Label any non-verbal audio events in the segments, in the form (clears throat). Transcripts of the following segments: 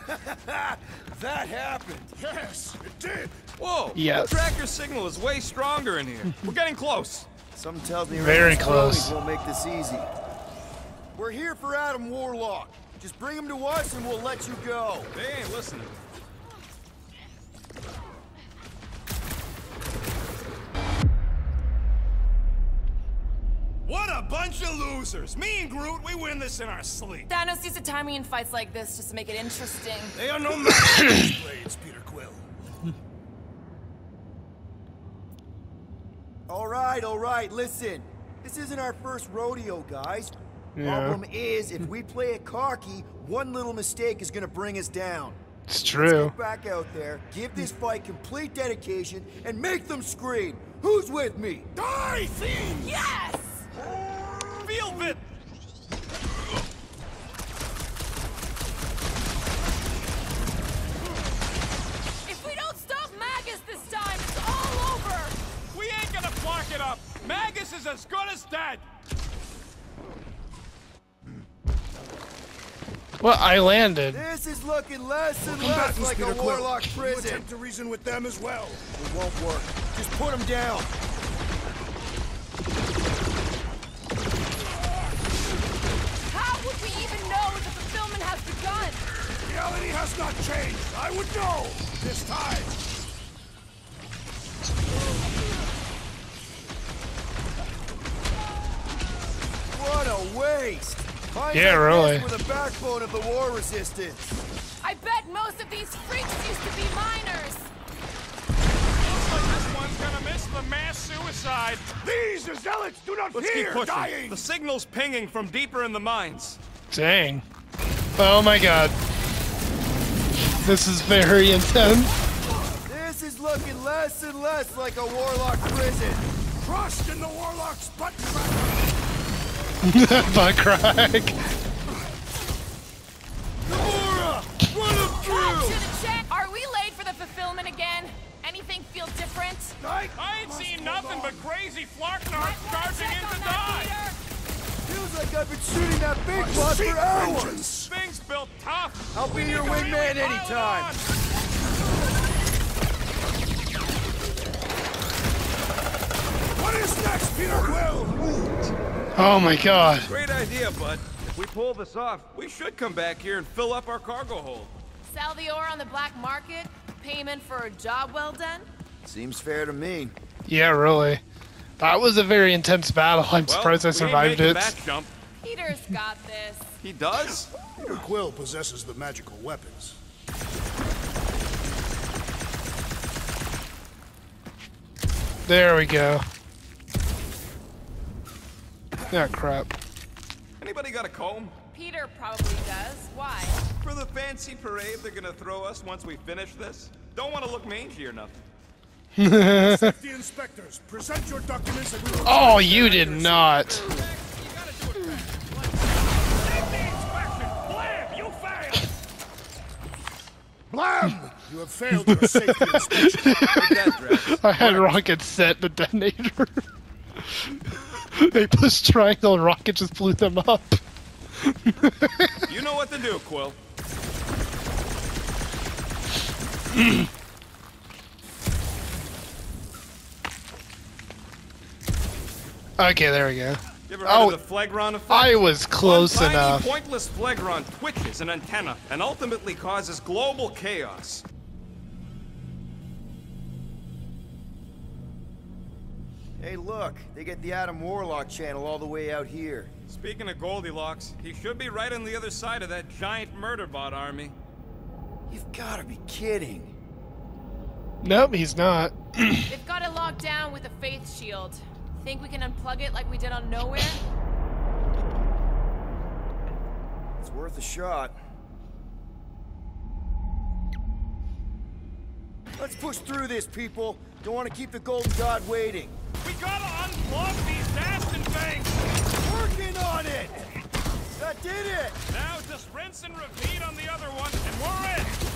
(laughs) That happened. Yes, it did. Whoa! Yes. The tracker signal is way stronger in here. We're getting close. Something tells me Very Rangers close. won't make this easy. We're here for Adam Warlock. Just bring him to us and we'll let you go. They ain't listening. What a bunch of losers. Me and Groot, we win this in our sleep. Thanos used to time me in fights like this just to make it interesting. (coughs) They are no match for (coughs) these blades, Peter Quill. (laughs) All right, all right, listen. This isn't our first rodeo, guys. Yeah. Problem is, if we play it cocky, one little mistake is gonna bring us down. It's Let's true. get back out there, give this fight complete dedication, and make them scream. Who's with me? Die, fiend! Yes! Feel it! If we don't stop Magus this time, it's all over! We ain't gonna block it up. Magus is as good as dead. Well, I landed. This is looking less and Come less back, like Peter a Quill. warlock You prison. attempt to reason with them as well. It won't work. Just put them down. How would we even know the fulfillment has begun? Reality has not changed. I would know this time. What a waste. Mine's Yeah, really. this With the backbone of the war resistance. I bet most of these freaks used to be miners. Looks like this one's gonna miss the mass suicide. These zealots do not Let's fear keep pushing. dying. The signal's pinging from deeper in the mines. Dang. Oh my god. This is very intense. This is looking less and less like a warlock prison. Crushed in the warlock's butt crack. (laughs) Butt crack. Gamora! Run him Cut through! to the check! Are we late for the fulfillment again? Anything feel different? I, I ain't seen nothing but crazy Flarknarks Might wanna charging into on that, die. Feels like I've been shooting that big bot for hours. vengeance. Things built tough. I'll be your wingman really anytime. What is next, Peter Quill? Oh my god. Great idea, bud. If we pull this off, we should come back here and fill up our cargo hold. Sell the ore on the black market? Payment for a job well done? Seems fair to me. Yeah, really. That was a very intense battle. I'm Well, surprised I we ain't survived making it. That jump. Peter's got this. He does? Peter Quill possesses the magical weapons. There we go. Ah, crap. Anybody got a comb? Peter probably does. Why? For the fancy parade they're gonna throw us once we finish this? Don't want to look mangy or nothing. Safety inspectors, present your documents and we will Oh, you did not. Safety! Blam! You failed! Blam! You have failed your safety inspection. Take that, Drax. I had rockets set the detonator. (laughs) they pushed triangle and rocket just blew them up. You know what to do, Quill. (laughs) Okay, there we go. You ever heard Oh, of the Phlegron effect? I was close One tiny, enough. pointless Phlegron twitches an antenna and ultimately causes global chaos. Hey, look, they get the Adam Warlock channel all the way out here. Speaking of Goldilocks, he should be right on the other side of that giant murderbot army. You've got to be kidding. Nope, he's not. (clears throat) They've got it locked down with a faith shield. Think we can unplug it like we did on Knowhere? It's worth a shot. Let's push through this, people. Don't want to keep the Golden God waiting. We gotta unplug these Aston things! Working on it! That did it! Now just rinse and repeat on the other one, and we're in!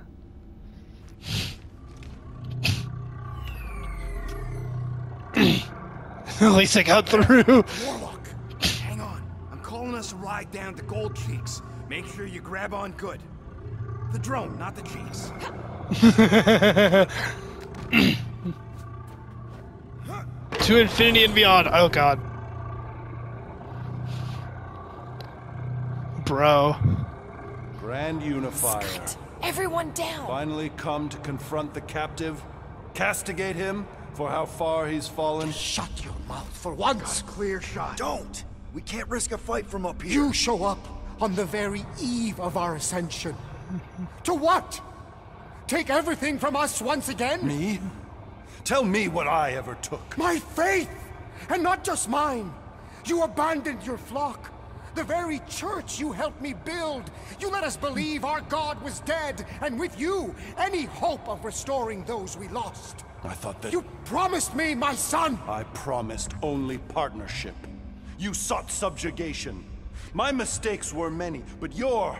(laughs) At least I got through. Warlock, hang on. I'm calling us a ride down to Gold Cheeks. Make sure you grab on good. The drone, not the cheeks. (laughs) to infinity and beyond. Oh god. Bro. Grand Unifier. Scott, Everyone down. Finally come to confront the captive, castigate him for how far he's fallen. Shut your mouth for once. Clear shot. Don't! We can't risk a fight from up here. You show up on the very eve of our ascension. to what? Take everything from us once again? Me? Tell me what I ever took. My faith! And not just mine. You abandoned your flock. The very church you helped me build. You let us believe our God was dead, and with you, any hope of restoring those we lost. I thought that You promised me, my son! I promised only partnership. You sought subjugation. My mistakes were many, but your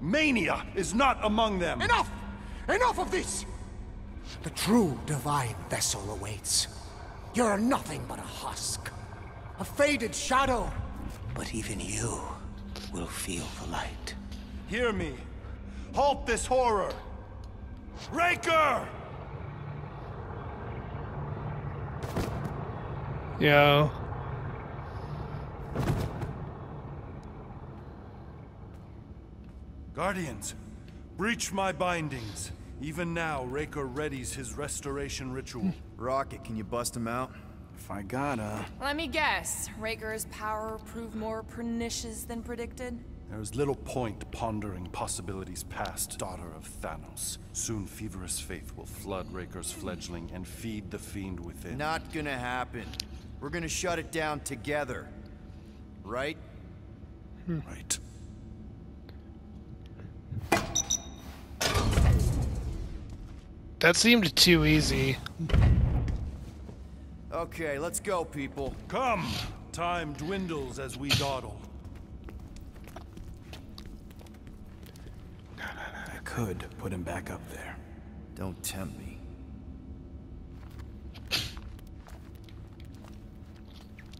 mania is not among them. Enough! Enough of this! The true divine vessel awaits. You're nothing but a husk. A faded shadow. But even you will feel the light. Hear me. Halt this horror. Raker! Yo. Guardians, breach my bindings. Even now, Raker readies his restoration ritual. Hmm. Rocket, can you bust him out? If I gotta. Let me guess. Raker's power proved more pernicious than predicted? There is little point pondering possibilities past, daughter of Thanos. Soon feverous faith will flood Raker's fledgling and feed the fiend within. Not gonna happen. We're gonna shut it down together. Right? Right. That seemed too easy. Okay, let's go, people. Come! Time dwindles as we dawdle. I could put him back up there. Don't tempt me.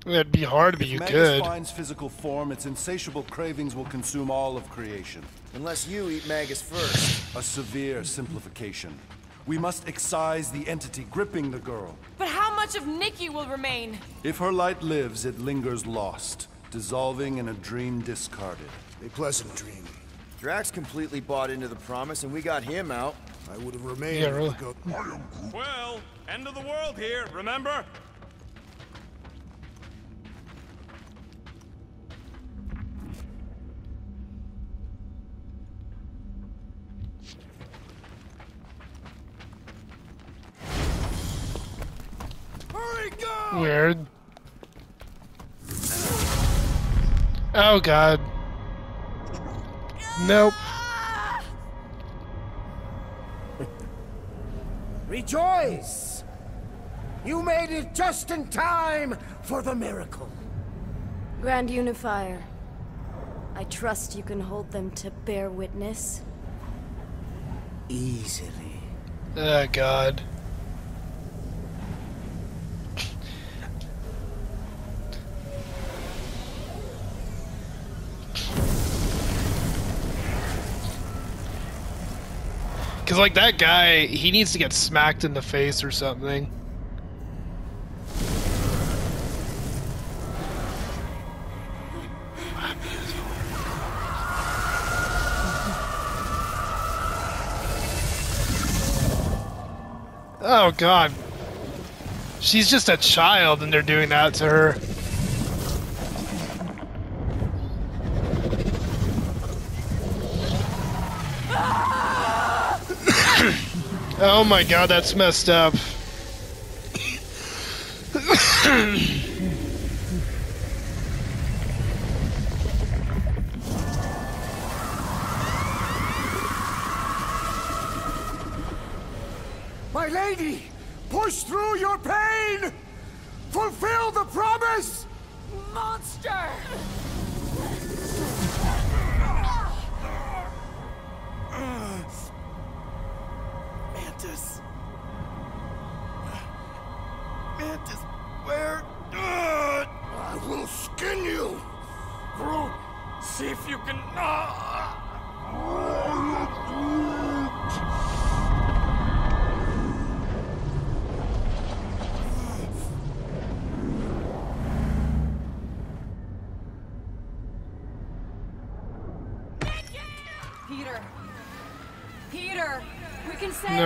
It'd be hard, but you Magus could. finds physical form, its insatiable cravings will consume all of creation. Unless you eat Magus first. A severe simplification. We must excise the entity gripping the girl. But how much of Nikki will remain? If her light lives, it lingers lost, dissolving in a dream discarded. A pleasant dream. Drax completely bought into the promise, and we got him out. I would have remained. Yeah, if really. well, end of the world here, remember? Oh god. Nope. Rejoice! You made it just in time for the miracle. Grand Unifier, I trust you can hold them to bear witness. Easily. Oh god. Cause like that guy, he needs to get smacked in the face or something. Oh god. She's just a child and they're doing that to her. Oh my god, that's messed up. My lady, push through your pain! Fulfill the promise! Monster!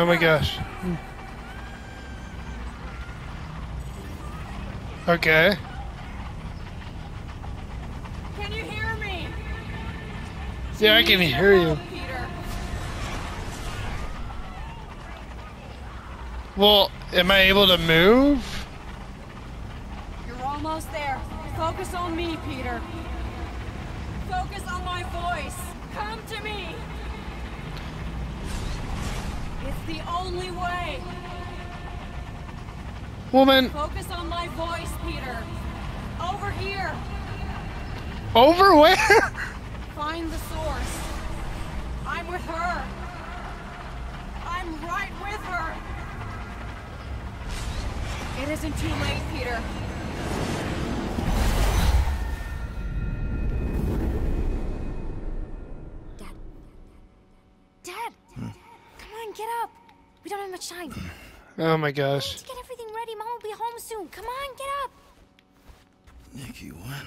Oh my gosh. Okay. Can you hear me? Yeah, I can hear you. Well, am I able to move? You're almost there. Focus on me, Peter. Focus on my voice. Come to me. The only way. Woman, Focus on my voice, Peter. Over here. over where? Find the source. I'm with her. I'm right with her. It isn't too late, Peter. Much time. Oh my gosh. Let's get everything ready. Mom will be home soon. Come on, get up. Nikki, what?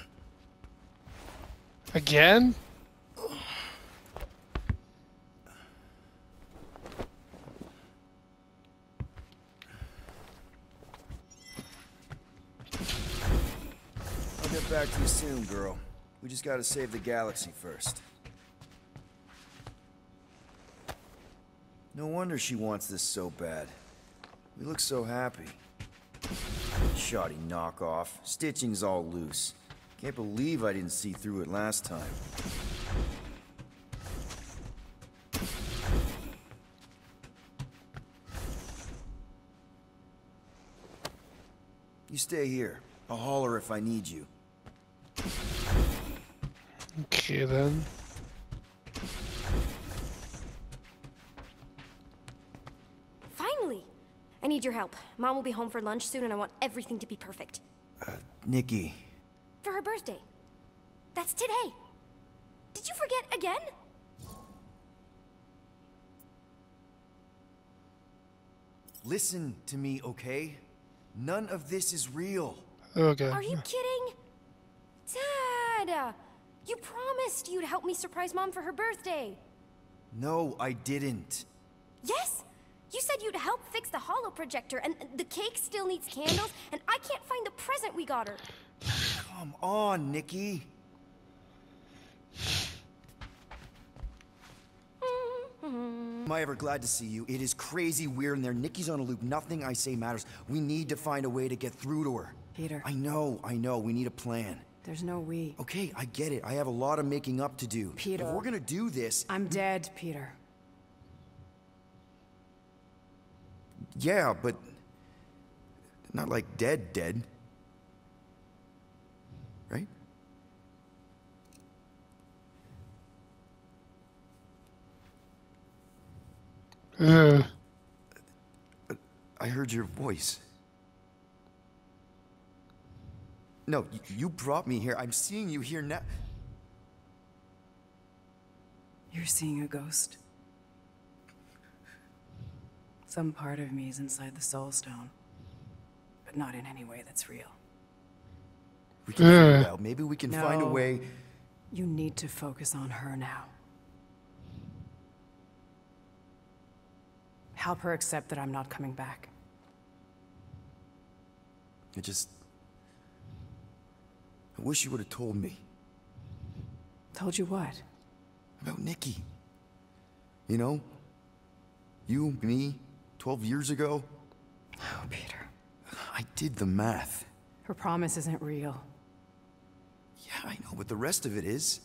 Again? I'll get back to you soon, girl. We just gotta save the galaxy first. No wonder she wants this so bad. We look so happy. Shoddy knockoff. Stitching's all loose. Can't believe I didn't see through it last time. You stay here. I'll holler if I need you. Okay then. Need your help. Mom will be home for lunch soon and I want everything to be perfect. Uh, Nikki. For her birthday. That's today. Did you forget again? Listen to me, okay? None of this is real. Okay. Are you kidding? Dad! You promised you'd help me surprise Mom for her birthday. No, I didn't. Yes? You said you'd help fix the holo projector, and the cake still needs candles, and I can't find the present we got her. Come on, Nikki. Am I ever glad to see you? It is crazy weird in there. Nikki's on a loop. Nothing I say matters. We need to find a way to get through to her. Peter. I know, I know. We need a plan. There's no we. Okay, I get it. I have a lot of making up to do. Peter. If we're gonna do this, I'm dead, Peter. Yeah, but not like dead, dead. Right? Ugh. I heard your voice. No, you brought me here. I'm seeing you here now. You're seeing a ghost. Some part of me is inside the Soul Stone, but not in any way that's real. We can figure it out. Maybe we can find a way. You need to focus on her now. Help her accept that I'm not coming back. I just. I wish you would have told me Told you what? about Nikki. You know? You, me, 12 years ago. Oh, Peter. I did the math. Her promise isn't real. Yeah, I know, but the rest of it is.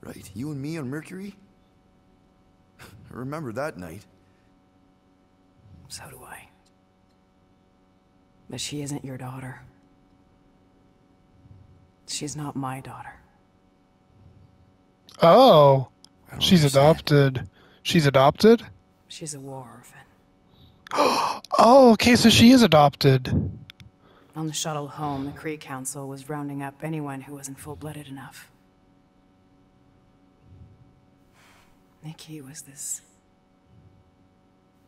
Right, you and me on Mercury? I (laughs) remember that night. So do I. But she isn't your daughter. She's not my daughter. Oh. She's adopted. She's adopted? She's a war orphan. (gasps) Oh, okay, so she is adopted. On the shuttle home, the Kree Council was rounding up anyone who wasn't full-blooded enough. Nikki was this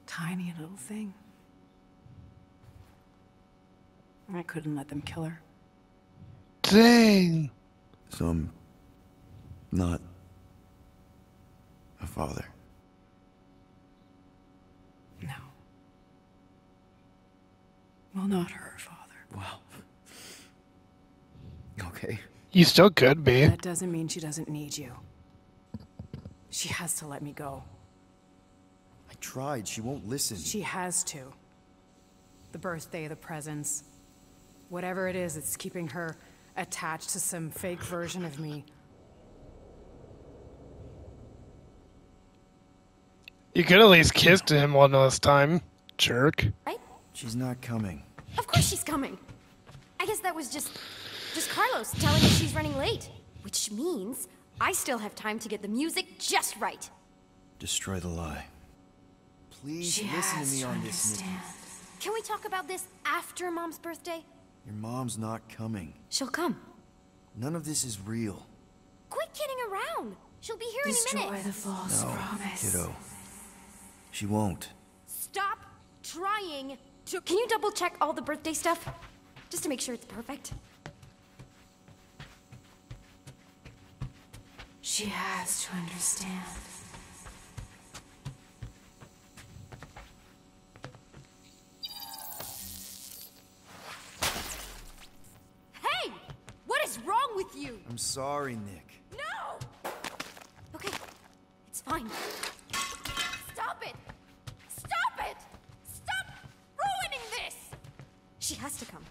tiny little thing. I couldn't let them kill her. Dang. So I'm not a father. No. Well, not her father. Wow. (laughs) Okay. You still could be. That doesn't mean she doesn't need you. She has to let me go. I tried. She won't listen. She has to. The birthday, the presents. Whatever it is, it's keeping her attached to some fake version of me. You could at least kissed him one last time, jerk. She's not coming. Of course she's coming. I guess that was just just Carlos telling us she's running late, which means I still have time to get the music just right. Destroy the lie. Please She listen to me to on this, Nikki. Can we talk about this after Mom's birthday? Your mom's not coming. She'll come. None of this is real. Quit kidding around. She'll be here Destroy any minute. Destroy the false no, promise. kiddo. She won't. Stop trying to. Can you double check all the birthday stuff? Just to make sure it's perfect. She has to understand. Hey! What is wrong with you? I'm sorry, Nick. No! Okay, it's fine. Stop it! She has to come.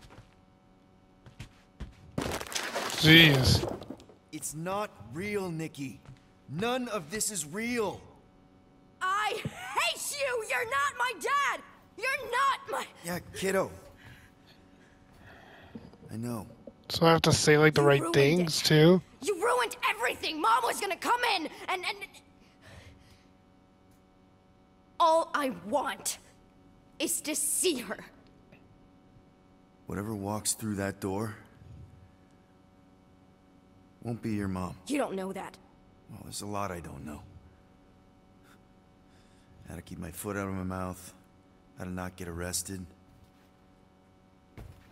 Jeez. It's not real, Nikki. None of this is real. I hate you! You're not my dad! You're not my. Yeah, kiddo. I know. So I have to say like the right ruined things too. You ruined everything! Mom was gonna come in and. and... All I want is to see her. Whatever walks through that door won't be your mom. You don't know that. Well, there's a lot I don't know. How to keep my foot out of my mouth, how to not get arrested,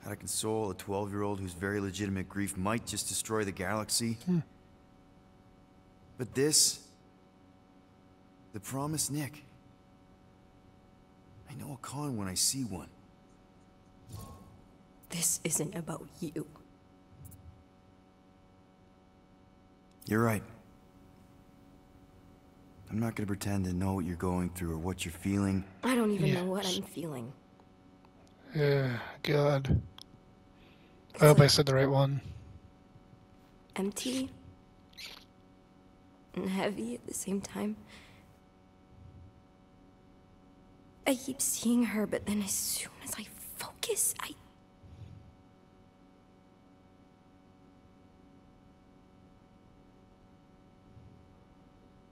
how to console a 12 year old whose very legitimate grief might just destroy the galaxy. Hmm. But this, the promised Nick, I know a con when I see one. This isn't about you. You're right. I'm not gonna pretend to know what you're going through or what you're feeling. I don't even know what I'm feeling. Yeah, God. I hope I said the right one. Empty and heavy at the same time. I keep seeing her, but then as soon as I focus, I.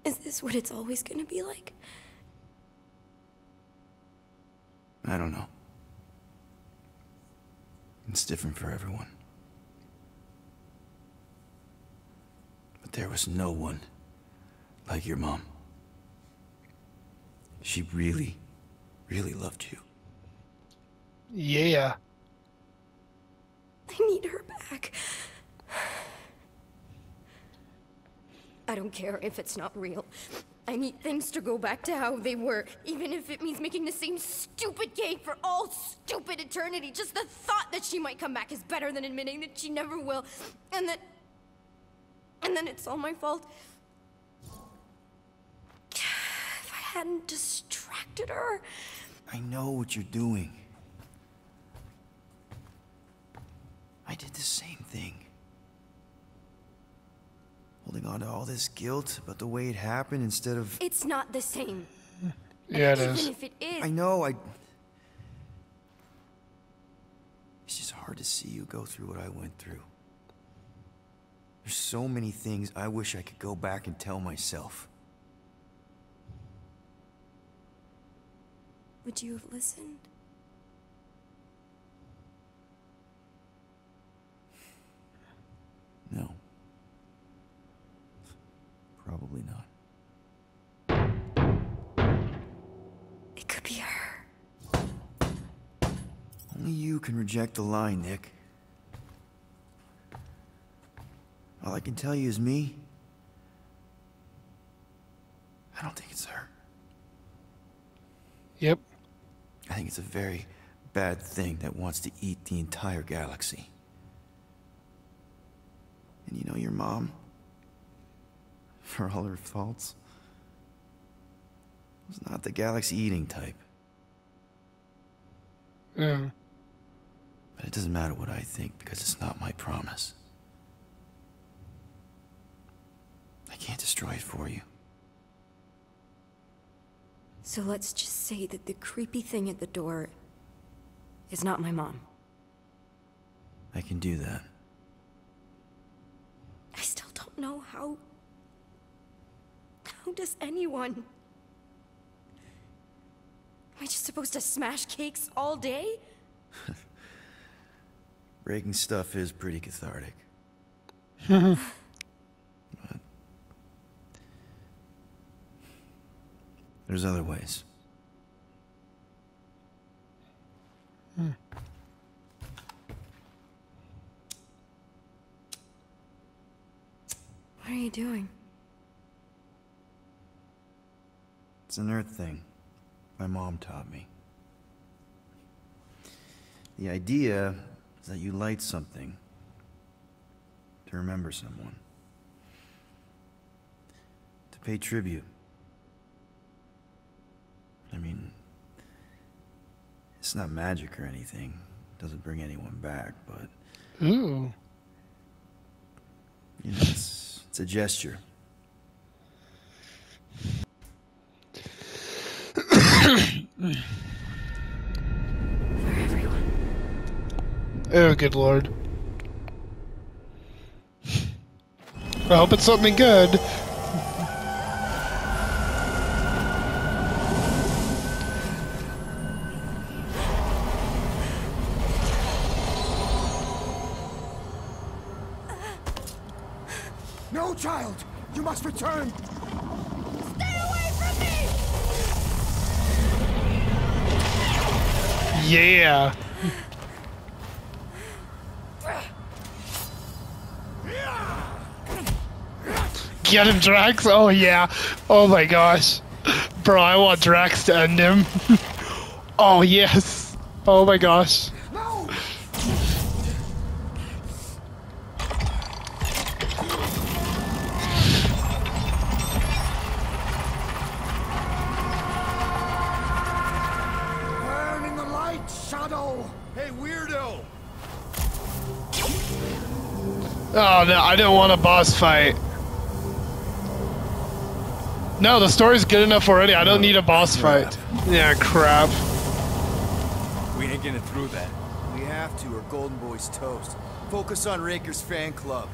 Is this what it's always gonna be like? I don't know. It's different for everyone. But there was no one like your mom. She really, really loved you. Yeah. I need her back. I don't care if it's not real. I need things to go back to how they were, even if it means making the same stupid game for all stupid eternity. Just the thought that she might come back is better than admitting that she never will. And that. And then it's all my fault. If I hadn't distracted her. I know what you're doing. I did the same thing holding on to all this guilt about the way it happened instead of... It's not the same. yeah, it is. Even if it is... I know, I... It's just hard to see you go through what I went through. There's so many things I wish I could go back and tell myself. Would you have listened? Probably not. It could be her. Only you can reject the lie, Nick. All I can tell you is me. I don't think it's her. Yep. I think it's a very bad thing that wants to eat the entire galaxy. And you know your mom? For all her faults, was not the galaxy eating type. Yeah. But it doesn't matter what I think because it's not my promise. I can't destroy it for you. So let's just say that the creepy thing at the door is not my mom. I can do that. I still don't know how. How does anyone? Am I just supposed to smash cakes all day? (laughs) Breaking stuff is pretty cathartic. But (laughs) there's other ways. What are you doing? It's an earth thing. My mom taught me. The idea is that you light something to remember someone, to pay tribute. I mean, it's not magic or anything. It doesn't bring anyone back, but Ooh. you know, it's, it's a gesture. Oh, good lord. I hope it's something good. Yeah. Get him, Drax! Oh yeah. Oh my gosh. Bro, I want Drax to end him. (laughs) oh yes. Oh my gosh. No, I don't want a boss fight. No, the story's good enough already. I don't need a boss fight. Yeah, crap. We ain't getting through that. We have to, or Golden Boy's toast. Focus on Raker's fan club.